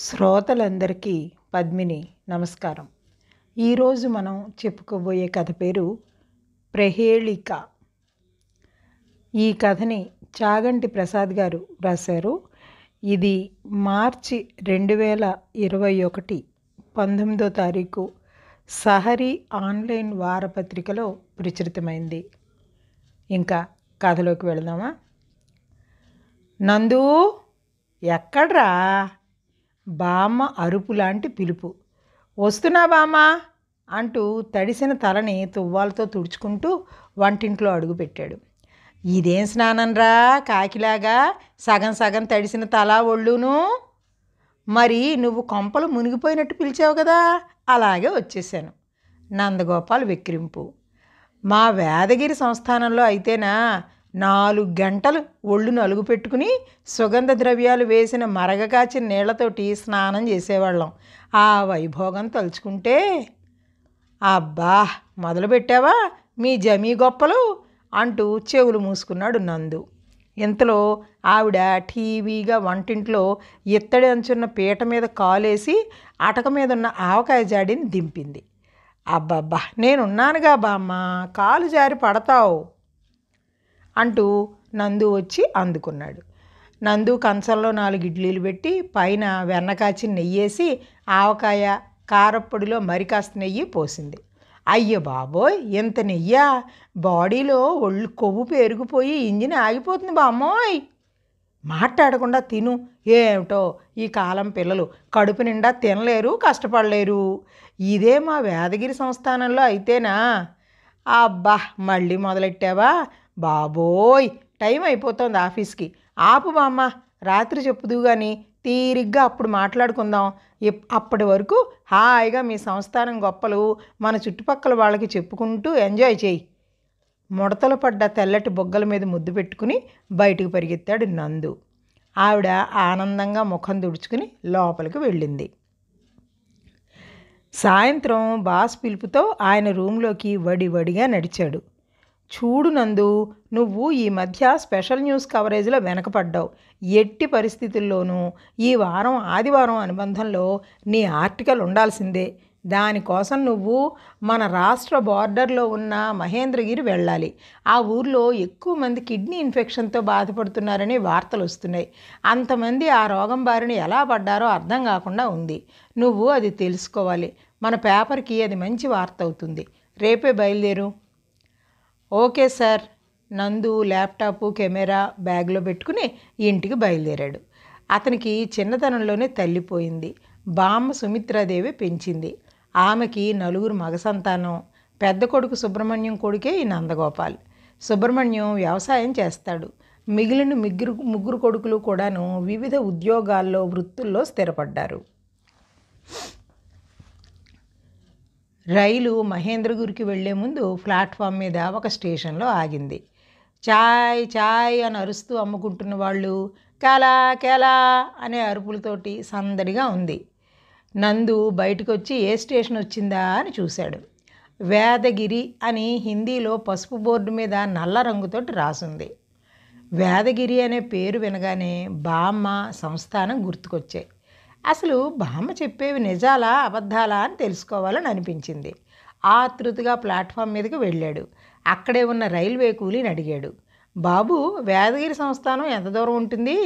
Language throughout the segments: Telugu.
శ్రోతలందరికీ పద్మిని నమస్కారం. ఈరోజు మనం చెప్పుకోబోయే కథ పేరు ప్రహేళిక. ఈ కథని చాగంటి ప్రసాద్ గారు రాశారు. ఇది మార్చి రెండు వేల ఇరవై ఒకటి పంతొమ్మిదో తారీఖు సహరీ ఆన్లైన్ వారపత్రికలో ప్రచురితమైంది. ఇంకా కథలోకి వెళదామా? నందు ఎక్కడ్రా? బామ్మ అరుపు లాంటి పిలుపు. వస్తున్నా బామ్మ అంటూ తడిసిన తలని తువ్వాలతో తుడుచుకుంటూ వంటింట్లో అడుగుపెట్టాడు. ఇదేం స్నానంరా? కాకిలాగా సగం సగం తడిసిన తల ఒళ్ళును? మరి నువ్వు కొంపలు మునిగిపోయినట్టు పిలిచావు కదా అలాగే వచ్చేసాను. నందగోపాల్ విక్రింపు మా వేదగిరి సంస్థానంలో అయితేనా నాలుగు గంటలు ఒళ్ళు నలుగు పెట్టుకుని సుగంధ ద్రవ్యాలు వేసిన మరగకాచిన నీళ్ళతోటి స్నానం చేసేవాళ్ళం. ఆ వైభోగం తలుచుకుంటే అబ్బా మొదలుపెట్టావా మీ జమీ గొప్పలు? అంటూ చెవులు మూసుకున్నాడు నందు. ఇంతలో ఆవిడ టీవీగా వంటింట్లో ఇత్తడి అంచున్న పీట మీద కాలేసి అటక మీద ఉన్న ఆవకాయ జాడిని దింపింది. అబ్బబ్బా నేనున్నానుగా బామ్మ కాలు జారి పడతావు. అంటూ నందు వచ్చి అందుకున్నాడు. నందు కంచంలో నాలుగు ఇడ్లీలు పెట్టి పైన వెన్న కాచి నెయ్యేసి ఆవకాయ కారప్పొడిలో మరికాస్త నెయ్యి పోసింది. అయ్య బాబోయ్! ఎంత నెయ్యా? బాడీలో ఒళ్ళు కొవ్వు పెరిగిపోయి ఇంజిన్ ఆగిపోతుంది బామ్మోయ్! మాట్లాడకుండా తిను. ఏమిటో ఈ కాలం పిల్లలు కడుపు నిండా తినలేరు కష్టపడలేరు. ఇదే మా వేదగిరి సంస్థానంలో అయితేనా? అబ్బా! మళ్ళీ మొదలెట్టావా? బాబోయ్ టైం అయిపోతుంది ఆఫీస్కి. ఆపు బామ్మ రాత్రి చెప్పుదు కానీ తీరిగ్గా అప్పుడు మాట్లాడుకుందాం. ఇప్- అప్పటి వరకు హాయిగా మీ సంస్థానం గొప్పలు మన చుట్టుపక్కల వాళ్ళకి చెప్పుకుంటూ ఎంజాయ్ చేయి. ముడతలు పడ్డ తెల్లటి బొగ్గల మీద ముద్దు పెట్టుకుని బయటకు పరిగెత్తాడు నందు. ఆవిడ ఆనందంగా ముఖం తుడుచుకుని లోపలికి వెళ్ళింది. సాయంత్రం బాస్ పిలుపుతో ఆయన రూంలోకి వడి వడిగా నడిచాడు. చూడు నందు నువ్వు ఈ మధ్య స్పెషల్ న్యూస్ కవరేజ్లో వెనకపడ్డావు. ఎట్టి పరిస్థితుల్లోనూ ఈ వారం ఆదివారం అనుబంధంలో నీ ఆర్టికల్ ఉండాల్సిందే. దానికోసం నువ్వు మన రాష్ట్ర బార్డర్లో ఉన్న మహేంద్రగిరి వెళ్ళాలి. ఆ ఊర్లో ఎక్కువ మంది కిడ్నీ ఇన్ఫెక్షన్తో బాధపడుతున్నారని వార్తలు వస్తున్నాయి. అంతమంది ఆ రోగం బారిన ఎలా పడ్డారో అర్థం కాకుండా ఉంది. నువ్వు అది తెలుసుకోవాలి. మన పేపర్కి అది మంచి వార్త అవుతుంది. రేపే బయలుదేరు. Okay sir. Nandu laptop camera బ్యాగ్లో పెట్టుకుని ఇంటికి బయలుదేరాడు. అతనికి చిన్నతనంలోనే తల్లిపోయింది బామ్మ సుమిత్రాదేవి పెంచింది. ఆమెకి నలుగురు మగ సంతానం. పెద్ద కొడుకు సుబ్రహ్మణ్యం కొడుకే ఈ నందగోపాల్. సుబ్రహ్మణ్యం వ్యవసాయం చేస్తాడు. మిగిలిన ముగ్గురు ముగ్గురు కొడుకులు కూడాను వివిధ ఉద్యోగాల్లో వృత్తుల్లో స్థిరపడ్డారు. రైలు మహేంద్రగిరికి వెళ్ళే ముందు ప్లాట్ఫామ్ మీద ఒక స్టేషన్లో ఆగింది. చాయ్ చాయ్ అని అరుస్తూ అమ్ముకుంటున్న వాళ్ళు కేలా కేలా అనే అరుపులతోటి సందడిగా ఉంది. నందు బయటకు వచ్చి ఏ స్టేషన్ వచ్చిందా? అని చూశాడు. వేదగిరి అని హిందీలో పసుపు బోర్డు మీద నల్ల రంగుతోటి రాసుంది. వేదగిరి అనే పేరు వినగానే బామ్మ సంస్థానం గుర్తుకొచ్చాయి. అసలు బామ్మ చెప్పేవి నిజాలా అబద్ధాలా అని తెలుసుకోవాలని అనిపించింది. ఆతృతగా ప్లాట్ఫామ్ మీదకి వెళ్ళాడు. అక్కడే ఉన్న రైల్వే కూలీని అడిగాడు. బాబు వేదగిరి సంస్థానం ఎంత దూరం ఉంటుంది?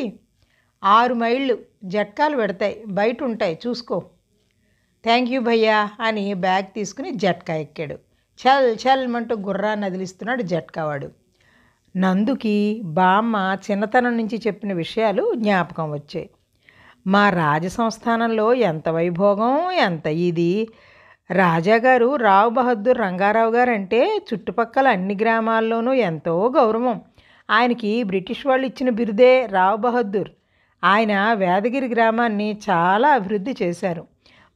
ఆరు మైళ్ళు జట్కాలు పెడతాయి బయట ఉంటాయి చూసుకో. థ్యాంక్ యూ భయ్యా అని బ్యాగ్ తీసుకుని జట్కా ఎక్కాడు. చల్ చల్ అంటూ గుర్రాన్ని వదిలిస్తున్నాడు జట్కావాడు నందుకి బామ్మ చిన్నతనం నుంచి చెప్పిన విషయాలు జ్ఞాపకం వచ్చాయి. మా రాజ సంస్థానంలో ఎంత వైభోగం ఎంత ఇది? రాజాగారు రావు బహదూర్ రంగారావు గారు అంటే చుట్టుపక్కల అన్ని గ్రామాల్లోనూ ఎంతో గౌరవం. ఆయనకి బ్రిటిష్ వాళ్ళు ఇచ్చిన బిరుదే రావు బహదూర్. ఆయన వేదగిరి గ్రామాన్ని చాలా అభివృద్ధి చేశారు.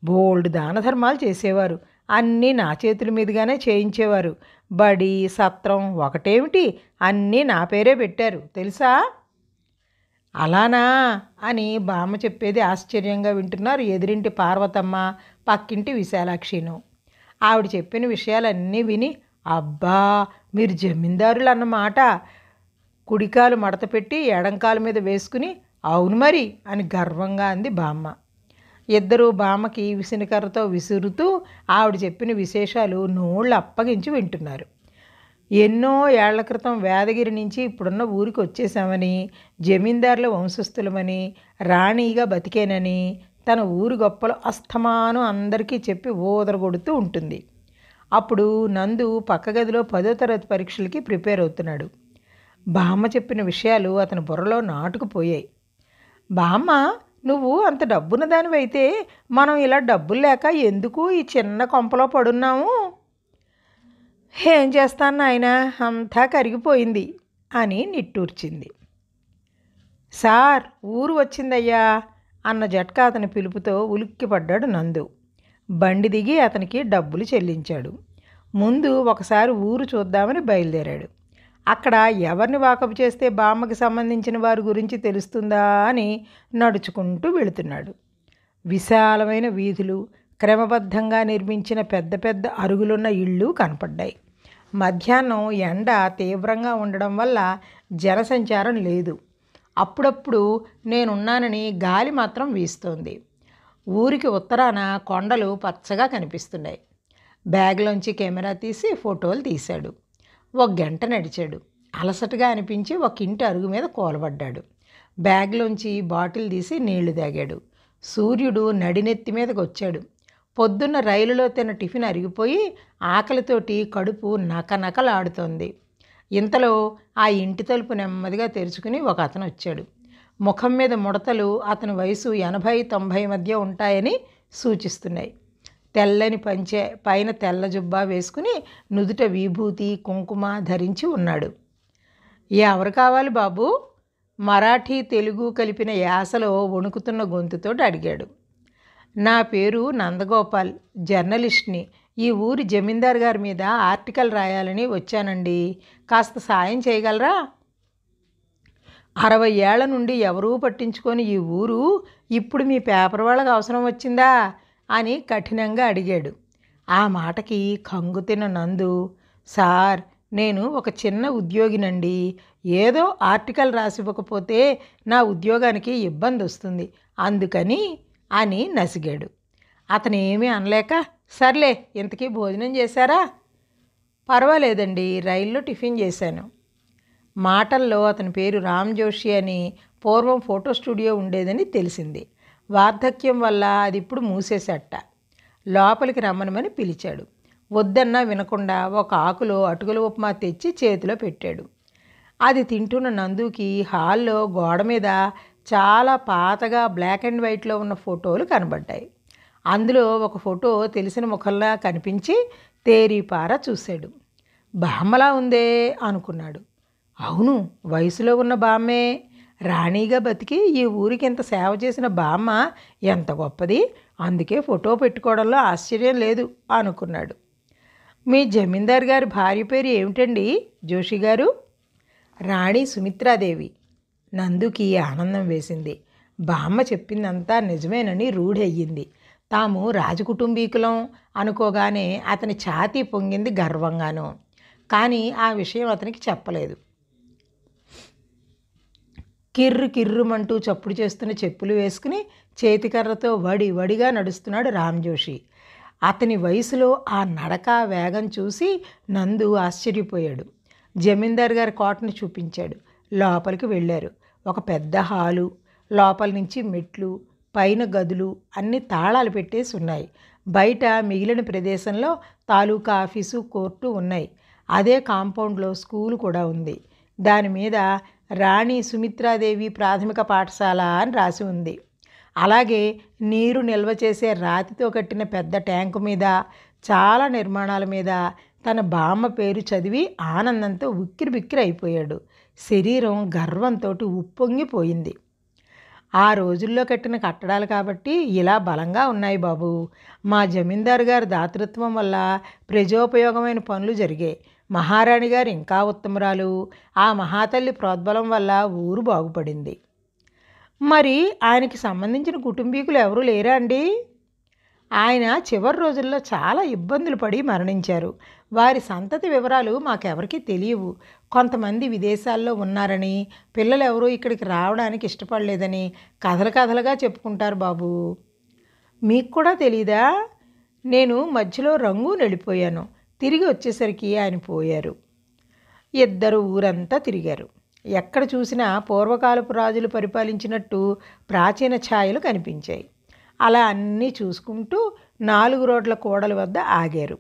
బోల్డ్ దాన ధర్మాలు చేసేవారు. అన్నీ నా చేతుల మీదుగానే చేయించేవారు. బడి సత్రం ఒకటేమిటి? అన్నీ నా పేరే పెట్టారు. తెలుసా? అలానా? అని బామ్మ చెప్పేది ఆశ్చర్యంగా వింటున్నారు ఎదిరింటి పార్వతమ్మ పక్కింటి విశాలాక్షిను. ఆవిడ చెప్పిన విషయాలన్నీ విని అబ్బా మీరు జమీందారులు అన్నమాట కుడికాలు మడత పెట్టి ఎడంకాలు మీద వేసుకుని అవును మరి అని గర్వంగా అంది బామ్మ. ఇద్దరు బామ్మకి విసినకర్రతో విసురుతూ ఆవిడ చెప్పిన విశేషాలు నోళ్ళు అప్పగించి వింటున్నారు. ఎన్నో ఏళ్ళ క్రితం వేదగిరి నుంచి ఇప్పుడున్న ఊరికి వచ్చేసామని జమీందారుల వంశస్థులమని రాణిగా బతికేనని తన ఊరి గొప్పలు అస్తమానం అందరికీ చెప్పి ఊదరగొడుతూ ఉంటుంది. అప్పుడు నందు పక్క గదిలో పదో తరగతి పరీక్షలకి ప్రిపేర్ అవుతున్నాడు. బామ్మ చెప్పిన విషయాలు అతని బుర్రలో నాటుకుపోయాయి. బామ్మ నువ్వు అంత డబ్బున్న దానివైతే మనం ఇలా డబ్బులు లేక ఎందుకు ఈ చిన్న కొంపలో పడున్నాము? ఏం చేస్తాను నాయన? అంతా కరిగిపోయింది అని నిట్టూర్చింది. సార్ ఊరు వచ్చిందయ్యా అన్న జట్కా అతని పిలుపుతో ఉలిక్కిపడ్డాడు నందు. బండి దిగి అతనికి డబ్బులు చెల్లించాడు. ముందు ఒకసారి ఊరు చూద్దామని బయలుదేరాడు. అక్కడ ఎవరిని వాకపు చేస్తే బామ్మకి సంబంధించిన వారి గురించి తెలుస్తుందా అని నడుచుకుంటూ వెళుతున్నాడు. విశాలమైన వీధులు క్రమబద్ధంగా నిర్మించిన పెద్ద పెద్ద అరుగులున్న ఇళ్ళు కనపడ్డాయి. మధ్యాహ్నం ఎండ తీవ్రంగా ఉండడం వల్ల జనసంచారం లేదు. అప్పుడప్పుడు నేనున్నానని గాలి మాత్రం వీస్తోంది. ఊరికి ఉత్తరాన కొండలు పచ్చగా కనిపిస్తున్నాయి. బ్యాగ్లోంచి కెమెరా తీసి ఫోటోలు తీశాడు. ఒక గంట నడిచాడు. అలసటగా అనిపించి ఒక ఇంటి అరుగు మీద కూలబడ్డాడు. బ్యాగ్లోంచి బాటిల్ తీసి నీళ్ళు తాగాడు. సూర్యుడు నడినెత్తి మీదకి వచ్చాడు పొద్దున్న రైలులో తిన్న టిఫిన్ అరిగిపోయి ఆకలితోటి కడుపు నకనకలాడుతోంది. ఇంతలో ఆ ఇంటి తలుపు నెమ్మదిగా తెరుచుకుని ఒక అతను వచ్చాడు. ముఖం మీద ముడతలు అతని వయసు ఎనభై తొంభై మధ్య ఉంటాయని సూచిస్తున్నాయి. తెల్లని పంచె పైన తెల్ల జుబ్బా వేసుకుని నుదుట విభూతి కుంకుమ ధరించి ఉన్నాడు. ఎవరు కావాలి బాబు? మరాఠీ తెలుగు కలిపిన యాసలో వణుకుతున్న గొంతుతో అడిగాడు. నా పేరు నందగోపాల్ జర్నలిస్ట్ని. ఈ ఊరి జమీందార్ గారి మీద ఆర్టికల్ రాయాలని వచ్చానండి. కాస్త సాయం చేయగలరా? అరవై ఏళ్ళ నుండి ఎవరూ పట్టించుకొని ఈ ఊరు ఇప్పుడు మీ పేపర్ వాళ్ళకి అవసరం వచ్చిందా? అని కఠినంగా అడిగాడు. ఆ మాటకి కంగు తిన నందు సార్ నేను ఒక చిన్న ఉద్యోగినండి. ఏదో ఆర్టికల్ రాసివ్వకపోతే నా ఉద్యోగానికి ఇబ్బంది వస్తుంది అందుకని అని నసిగాడు. అతను ఏమీ అనలేక సర్లే ఇంతకీ భోజనం చేశారా? పర్వాలేదండి రైల్లో టిఫిన్ చేశాను. మాటల్లో అతని పేరు రామ్ జోషి అని పూర్వం ఫోటో స్టూడియో ఉండేదని తెలిసింది. వార్ధక్యం వల్ల అది ఇప్పుడు మూసేసట్ట లోపలికి రమ్మనమని పిలిచాడు. వద్దన్నా వినకుండా ఒక ఆకులో అటుకుల ఉప్మా తెచ్చి చేతిలో పెట్టాడు. అది తింటున్న నందుకి హాల్లో గోడ మీద చాలా పాతగా బ్లాక్ అండ్ వైట్లో ఉన్న ఫోటోలు కనబడ్డాయి. అందులో ఒక ఫోటో తెలిసిన ముఖంలా కనిపించి తేరీపార చూశాడు. బామ్మలా ఉందే అనుకున్నాడు. అవును వయసులో ఉన్న బామ్మే. రాణిగా బతికి ఈ ఊరికి ఇంత సేవ చేసిన బామ్మ ఎంత గొప్పది. అందుకే ఫోటో పెట్టుకోవడంలో ఆశ్చర్యం లేదు అనుకున్నాడు. మీ జమీందార్ గారి భార్య పేరు ఏమిటండి? జోషి గారు రాణి సుమిత్రాదేవి. నందుకి ఆనందం వేసింది. బామ్మ చెప్పిందంతా నిజమేనని రూఢయ్యింది. తాము రాజకుటుంబీకులం అనుకోగానే అతని ఛాతీ పొంగింది గర్వంగాను. కానీ ఆ విషయం అతనికి చెప్పలేదు. కిర్రు కిర్రుమంటూ చప్పుడు చేస్తున్న చెప్పులు వేసుకుని చేతికర్రతో వడి వడిగా నడుస్తున్నాడు రామ్ జోషి. అతని వయసులో ఆ నడక వేగం చూసి నందు ఆశ్చర్యపోయాడు. జమీందార్ గారి కోటను చూపించాడు. లోపలికి వెళ్ళారు. ఒక పెద్ద హాలు లోపల నుంచి మెట్లు పైన గదులు అన్ని తాళాలు పెట్టేసి ఉన్నాయి బయట మిగిలిన ప్రదేశంలో తాలూకా ఆఫీసు కోర్టు ఉన్నాయి. అదే కాంపౌండ్లో స్కూల్ కూడా ఉంది. దాని మీద రాణి సుమిత్రాదేవి ప్రాథమిక పాఠశాల అని రాసి ఉంది. అలాగే నీరు నిల్వ చేసే రాతితో కట్టిన పెద్ద ట్యాంకు మీద చాలా నిర్మాణాల మీద తన బామ్మ పేరు చదివి ఆనందంతో ఉక్కిరి బిక్కిరి అయిపోయాడు. శరీరం గర్వంతో ఉప్పొంగిపోయింది. ఆ రోజుల్లో కట్టిన కట్టడాలు కాబట్టి ఇలా బలంగా ఉన్నాయి బాబు. మా జమీందారు గారి దాతృత్వం వల్ల ప్రజోపయోగమైన పనులు జరిగాయి. మహారాణి గారు ఇంకా ఉత్తమరాలు. ఆ మహాతల్లి ప్రోద్బలం వల్ల ఊరు బాగుపడింది. మరి ఆయనకి సంబంధించిన కుటుంబీకులు ఎవరు లేరా అండి? ఆయన చివరి రోజుల్లో చాలా ఇబ్బందులు పడి మరణించారు. వారి సంతతి వివరాలు మాకెవరికీ తెలియవు. కొంతమంది విదేశాల్లో ఉన్నారని పిల్లలు ఎవరూ ఇక్కడికి రావడానికి ఇష్టపడలేదని కథలు కథలుగా చెప్పుకుంటారు బాబు. మీకు కూడా తెలీదా? నేను మధ్యలో రంగు నడిపోయాను తిరిగి వచ్చేసరికి ఆయన పోయారు. ఇద్దరు ఊరంతా తిరిగారు. ఎక్కడ చూసినా పూర్వకాలపు రాజులు పరిపాలించినట్టు ప్రాచీన ఛాయలు కనిపించాయి. అలా అన్నీ చూసుకుంటూ నాలుగు రోడ్ల కూడల వద్ద ఆగారు.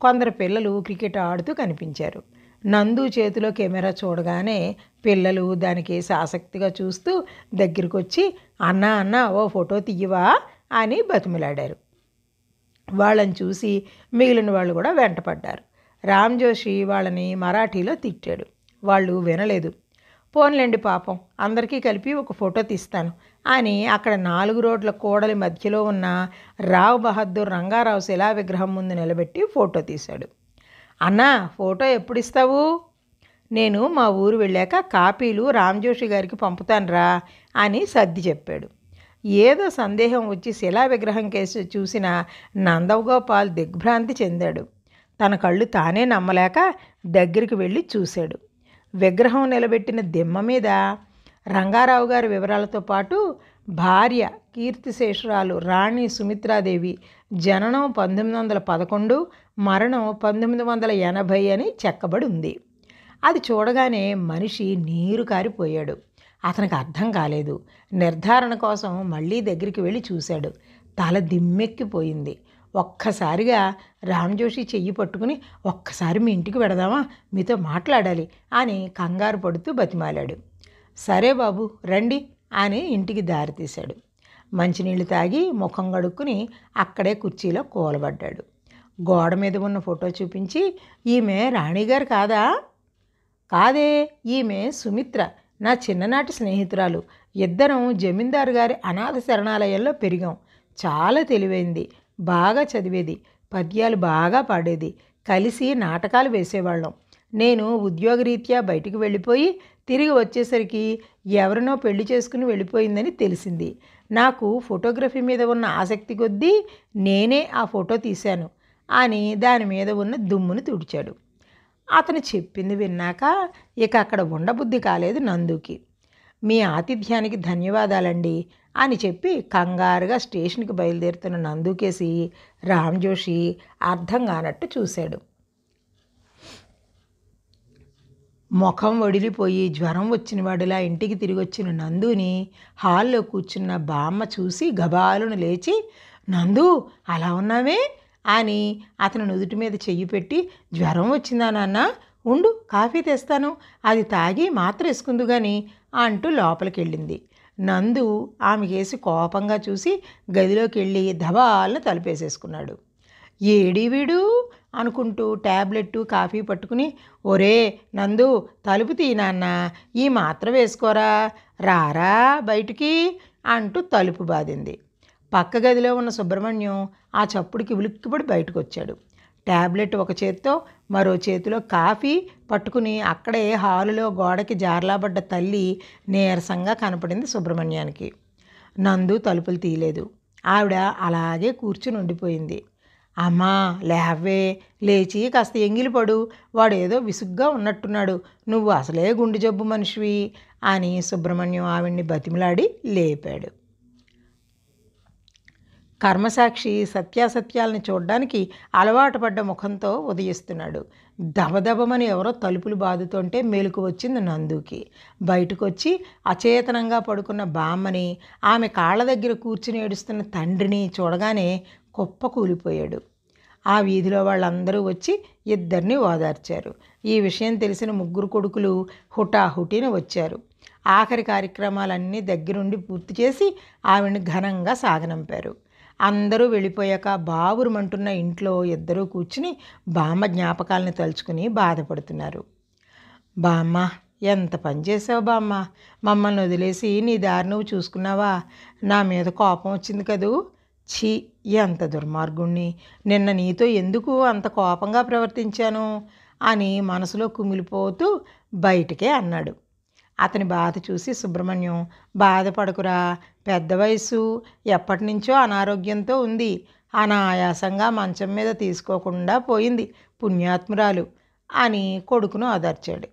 కొందరు పిల్లలు క్రికెట్ ఆడుతూ కనిపించారు. నందు చేతిలో కెమెరా చూడగానే పిల్లలు దానికి ఆసక్తిగా చూస్తూ దగ్గరికి వచ్చి అన్నా అన్న ఓ ఫోటో తీయవా? అని బతిమిలాడారు. వాళ్ళని చూసి మిగిలిన వాళ్ళు కూడా వెంటపడ్డారు. రామ్ జోషి వాళ్ళని మరాఠీలో తిట్టాడు. వాళ్ళు వినలేదు. పోన్లేండి పాపం అందరికీ కలిపి ఒక ఫోటో తీస్తాను. అని అక్కడ నాలుగు రోడ్ల కూడలి మధ్యలో ఉన్న రావ్ బహదూర్ రంగారావు శిలా విగ్రహం ముందు నిలబెట్టి ఫోటో తీశాడు. అన్నా ఫోటో ఎప్పుడు ఇస్తావు నేను మా ఊరు వెళ్ళాక కాపీలు రామ్జోషి గారికి పంపుతానురా అని సర్ది చెప్పాడు. ఏదో సందేహం వచ్చి శిలా విగ్రహం కేసు చూసిన నందగోపాల్ దిగ్భ్రాంతి చెందాడు. తన కళ్ళు తానే నమ్మలేక దగ్గరికి వెళ్ళి చూశాడు. విగ్రహం నిలబెట్టిన దిమ్మ మీద రంగారావు గారి వివరాలతో పాటు భార్య కీర్తిశేషురాలు రాణి సుమిత్రాదేవి జననం పంతొమ్మిది వందల పదకొండు మరణం పంతొమ్మిది వందల ఎనభై అని చెక్కబడి ఉంది. అది చూడగానే మనిషి నీరు కారిపోయాడు. అతనికి అర్థం కాలేదు. నిర్ధారణ కోసం మళ్ళీ దగ్గరికి వెళ్ళి చూశాడు. తల దిమ్మెక్కిపోయింది. ఒక్కసారిగా రామజోషి చెయ్యి పట్టుకుని ఒక్కసారి మీ ఇంటికి పెడదామా? మీతో మాట్లాడాలి అని కంగారు పడుతూ బతిమాలాడు. సరే బాబు రండి అని ఇంటికి దారి తీశాడు. మంచినీళ్ళు తాగి ముఖం కడుక్కుని అక్కడే కుర్చీలో కూలబడ్డాడు. గోడ మీద ఉన్న ఫోటో చూపించి ఈమె రాణిగారు కాదా? కాదే ఈమె సుమిత్ర నా చిన్ననాటి స్నేహితురాలు. ఇద్దరం జమీందారు గారి అనాథ శరణాలయంలో పెరిగాం. చాలా తెలివైంది బాగా చదివేది పద్యాలు బాగా పాడేది. కలిసి నాటకాలు వేసేవాళ్ళం. నేను ఉద్యోగరీత్యా బయటికి వెళ్ళిపోయి తిరిగి వచ్చేసరికి ఎవరినో పెళ్ళి చేసుకుని వెళ్ళిపోయిందని తెలిసింది. నాకు ఫోటోగ్రఫీ మీద ఉన్న ఆసక్తి కొద్దీ నేనే ఆ ఫోటో తీశాను అని దాని మీద ఉన్న దుమ్మును తుడిచాడు. అతను చెప్పింది విన్నాక ఇక అక్కడ ఉండబుద్ధి కాలేదు నందుకి. మీ ఆతిథ్యానికి ధన్యవాదాలండి అని చెప్పి కంగారుగా స్టేషన్కి బయలుదేరుతున్న నందుకేసి రామ్ జోషి అర్థం కానట్టు చూశాడు. ముఖం వడిలిపోయి జ్వరం వచ్చిన వాడిలా ఇంటికి తిరిగి వచ్చిన నందుని హాల్లో కూర్చున్న బామ్మ చూసి గబాలను లేచి నందు అలా ఉన్నావే? అని అతను నుదుటి మీద చెయ్యి పెట్టి జ్వరం వచ్చిందా నాన్న? ఉండు కాఫీ తెస్తాను. అది తాగి మాత్ర వేసుకుందు కానీ అంటూ లోపలికి వెళ్ళింది నందు ఆమెకేసి కోపంగా చూసి గదిలోకి వెళ్ళి దబాలను తలుపేసేసుకున్నాడు. ఏడి వీడు? అనుకుంటూ ట్యాబ్లెట్టు కాఫీ పట్టుకుని ఒరే నందు తలుపు తీ నాన్న ఈ మాత్ర వేసుకోరా? రారా బయటికి? అంటూ తలుపు బాధింది పక్క గదిలో ఉన్న సుబ్రహ్మణ్యం ఆ చప్పుడుకి ఉలిక్కిపడి బయటకు వచ్చాడు ట్యాబ్లెట్ ఒక చేత్తో మరో చేతిలో కాఫీ పట్టుకుని అక్కడే హాలులో గోడకి జార్లాబడ్డ తల్లి నీరసంగా కనపడింది సుబ్రహ్మణ్యానికి. నందు తలుపులు తీయలేదు. ఆవిడ అలాగే కూర్చుని ఉండిపోయింది. అమ్మా లేవే లేచి కాస్త ఎంగిలిపడు వాడేదో విసుగ్గా ఉన్నట్టున్నాడు. నువ్వు అసలే గుండె జబ్బు మనిషివి అని సుబ్రహ్మణ్యం ఆవిడ్ని బతిమలాడి లేపాడు. కర్మసాక్షి సత్యాసత్యాలను చూడడానికి అలవాటు పడ్డ ముఖంతో ఉదయిస్తున్నాడు. దబదబమని ఎవరో తలుపులు బాదుతుంటే మేలుకు వచ్చింది నందుకి. బయటకు వచ్చి అచేతనంగా పడుకున్న బామ్మని ఆమె కాళ్ళ దగ్గర కూర్చుని ఏడుస్తున్న తండ్రిని చూడగానే కుప్ప కూలిపోయాడు ఆ వీధిలో వాళ్ళందరూ వచ్చి ఇద్దరిని ఓదార్చారు. ఈ విషయం తెలిసిన ముగ్గురు కొడుకులు హుటాహుటిన వచ్చారు. ఆఖరి కార్యక్రమాలన్నీ దగ్గరుండి పూర్తి చేసి ఆవిడని ఘనంగా సాగనంపారు. అందరూ వెళ్ళిపోయాక బావురుమంటున్న ఇంట్లో ఇద్దరూ కూర్చుని బామ్మ జ్ఞాపకాలను తలుచుకుని బాధపడుతున్నారు. బామ్మ ఎంత పని చేసావు బామ్మ? మమ్మల్ని వదిలేసి నీ దారి నువ్వు చూసుకున్నావా? నా మీద కోపం వచ్చింది కదూ? ఛీ ఎంత దుర్మార్గుణ్ణి. నిన్న నీతో ఎందుకు అంత కోపంగా ప్రవర్తించాను? అని మనసులో కుమిలిపోతూ బయటికే అన్నాడు. అతని బాధ చూసి సుబ్రహ్మణ్యం బాధపడకురా పెద్ద వయసు ఎప్పటి నుంచో అనారోగ్యంతో ఉంది. అనాయాసంగా మంచం మీద తీసుకోకుండా పోయింది పుణ్యాత్మురాలు అని కొడుకును ఆదర్చాడు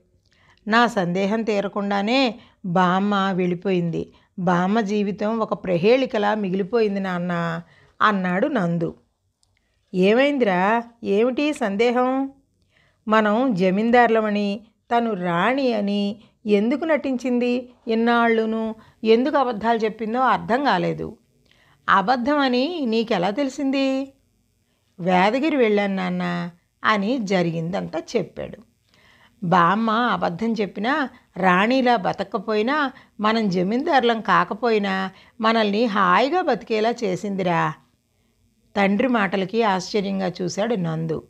నా సందేహం తీరకుండానే బామ్మ వెళ్ళిపోయింది బామ్మ జీవితం ఒక ప్రహేళికలా మిగిలిపోయింది నాన్న అన్నాడు నందు. ఏమైందిరా? ఏమిటి సందేహం? మనం జమీందారులమని తను రాణి అని ఎందుకు నటించింది ఇన్నాళ్ళును? ఎందుకు అబద్ధాలు చెప్పిందో అర్థం కాలేదు. అబద్ధమని నీకెలా తెలిసింది? వేదగిరి వెళ్ళాను నాన్న అని జరిగిందంతా చెప్పాడు. బామ్మ అబద్ధం చెప్పినా రాణిలా బతకపోయినా మనం జమీందారులం కాకపోయినా మనల్ని హాయిగా బతికేలా చేసిందిరా. తండ్రి మాటలకి ఆశ్చర్యంగా చూశాడు నందు.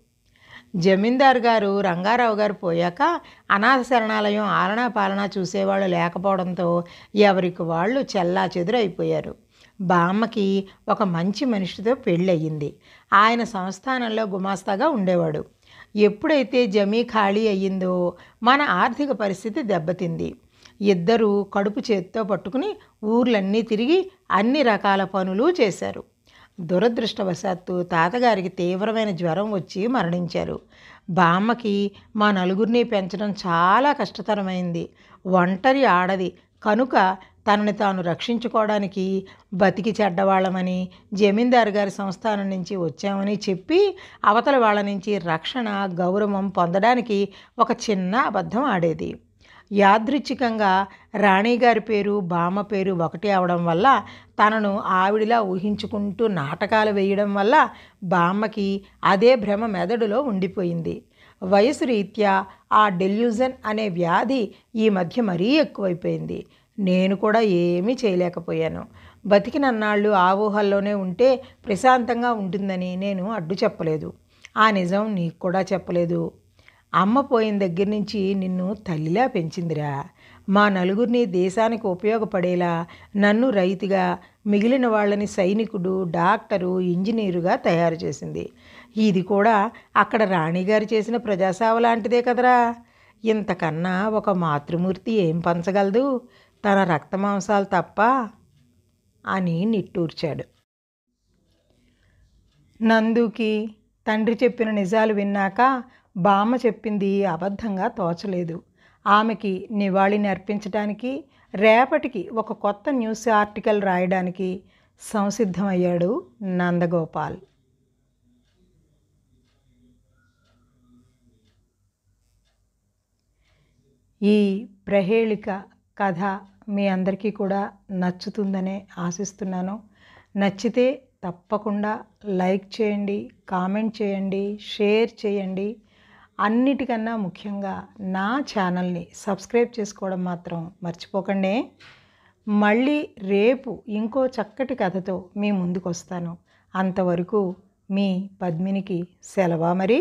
జమీందారు గారు రంగారావు గారు పోయాక అనాథ శరణాలయం ఆలనా పాలనా చూసేవాళ్ళు లేకపోవడంతో ఎవరికి వాళ్ళు చెల్లా చెదురైపోయారు. బామ్మకి ఒక మంచి మనిషితో పెళ్ళయింది. ఆయన సంస్థానంలో గుమాస్తాగా ఉండేవాడు. ఎప్పుడైతే జమీ ఖాళీ అయ్యిందో మన ఆర్థిక పరిస్థితి దెబ్బతింది. ఇద్దరూ కడుపు చేత్తో పట్టుకుని ఊర్లన్నీ తిరిగి అన్ని రకాల పనులు చేశారు. దురదృష్టవశాత్తు తాతగారికి తీవ్రమైన జ్వరం వచ్చి మరణించారు. బామ్మకి మా నలుగురిని పెంచడం చాలా కష్టతరమైంది. ఒంటరి ఆడది కనుక తనని తాను రక్షించుకోవడానికి బతికి చెడ్డవాళ్ళమని జమీందారు గారి సంస్థానం నుంచి వచ్చామని చెప్పి అవతల వాళ్ళ నుంచి రక్షణ గౌరవం పొందడానికి ఒక చిన్న అబద్ధం ఆడేది. యాదృచ్ఛికంగా రాణిగారి పేరు బామ్మ పేరు ఒకటి అవడం వల్ల తనను ఆవిడిలా ఊహించుకుంటూ నాటకాలు వేయడం వల్ల బామ్మకి అదే భ్రమ మెదడులో ఉండిపోయింది. వయసు రీత్యా ఆ డెల్యూజన్ అనే వ్యాధి ఈ మధ్య మరీ ఎక్కువైపోయింది. నేను కూడా ఏమీ చేయలేకపోయాను. బతికినన్నాళ్ళు ఆ ఊహల్లోనే ఉంటే ప్రశాంతంగా ఉంటుందని నేను అడ్డు చెప్పలేదు. ఆ నిజం నీకు కూడా చెప్పలేదు. అమ్మ పోయిన దగ్గర నుంచి నిన్ను తల్లిలా పెంచిందిరా. మా నలుగురిని దేశానికి ఉపయోగపడేలా నన్ను రైతుగా మిగిలిన వాళ్ళని సైనికుడు డాక్టరు ఇంజనీరుగా తయారు చేసింది. ఇది కూడా అక్కడ రాణిగారు చేసిన ప్రజాసేవ లాంటిదే కదరా. ఇంతకన్నా ఒక మాతృమూర్తి ఏం పంచగలదు? తన రక్తమాంసాలు తప్ప అని నిట్టూర్చాడు. నందుకి తండ్రి చెప్పిన నిజాలు విన్నాక బామ్మ చెప్పింది అబద్ధంగా తోచలేదు. ఆమెకి నివాళిని అర్పించడానికి రేపటికి ఒక కొత్త న్యూస్ ఆర్టికల్ రాయడానికి సంసిద్ధమయ్యాడు నందగోపాల్. ఈ ప్రహేళిక కథ మీ అందరికీ కూడా నచ్చుతుందనే ఆశిస్తున్నాను. నచ్చితే తప్పకుండా లైక్ చేయండి కామెంట్ చేయండి షేర్ చేయండి. అన్నిటికన్నా ముఖ్యంగా నా ఛానల్ని సబ్స్క్రైబ్ చేసుకోవడం మాత్రం మర్చిపోకండి. మళ్ళీ రేపు ఇంకో చక్కటి కథతో మీ ముందుకు వస్తాను అంతవరకు మీ పద్మినికి సెలవా మరి?